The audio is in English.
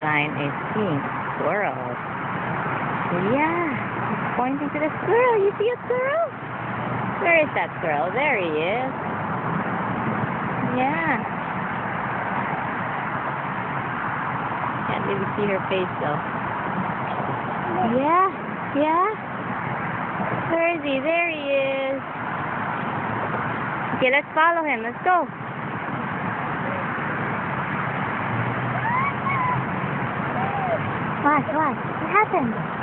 find a pink squirrel. Yeah, he's pointing to the squirrel. You see a squirrel? Where is that squirrel? There he is. Yeah. Can't really see her face though. Yeah, yeah. Where is he? There he is. Okay, let's follow him. Let's go. What? What? What happened?